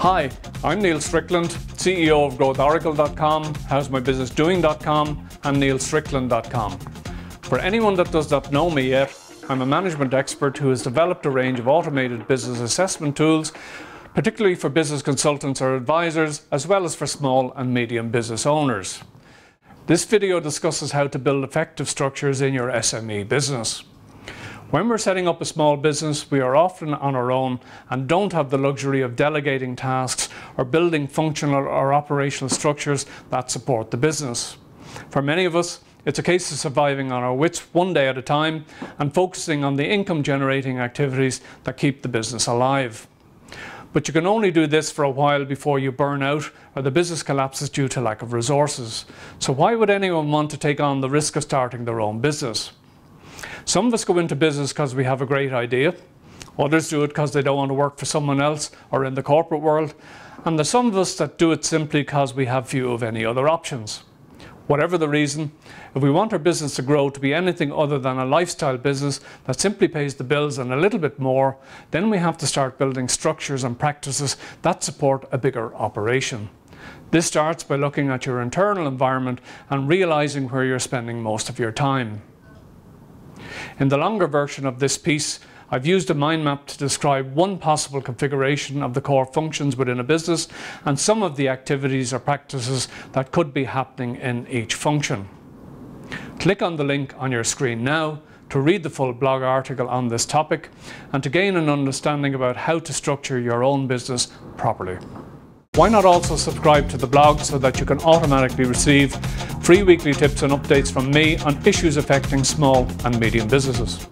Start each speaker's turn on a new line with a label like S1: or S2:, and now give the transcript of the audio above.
S1: Hi, I'm Niall Strickland, CEO of GrowthOracle.com, How'sMyBusinessDoing.com, and NiallStrickland.com. For anyone that does not know me yet, I'm a management expert who has developed a range of automated business assessment tools, particularly for business consultants or advisors, as well as for small and medium business owners. This video discusses how to build effective structures in your SME business. When we're setting up a small business, we are often on our own and don't have the luxury of delegating tasks or building functional or operational structures that support the business. For many of us, it's a case of surviving on our wits one day at a time and focusing on the income generating activities that keep the business alive. But you can only do this for a while before you burn out or the business collapses due to lack of resources. So why would anyone want to take on the risk of starting their own business? Some of us go into business because we have a great idea. Others do it because they don't want to work for someone else or in the corporate world. And there's some of us that do it simply because we have few of any other options. Whatever the reason, if we want our business to grow to be anything other than a lifestyle business that simply pays the bills and a little bit more, then we have to start building structures and practices that support a bigger operation. This starts by looking at your internal environment and realizing where you're spending most of your time. In the longer version of this piece, I've used a mind map to describe one possible configuration of the core functions within a business and some of the activities or practices that could be happening in each function. Click on the link on your screen now to read the full blog article on this topic and to gain an understanding about how to structure your own business properly. Why not also subscribe to the blog so that you can automatically receive free weekly tips and updates from me on issues affecting small and medium businesses.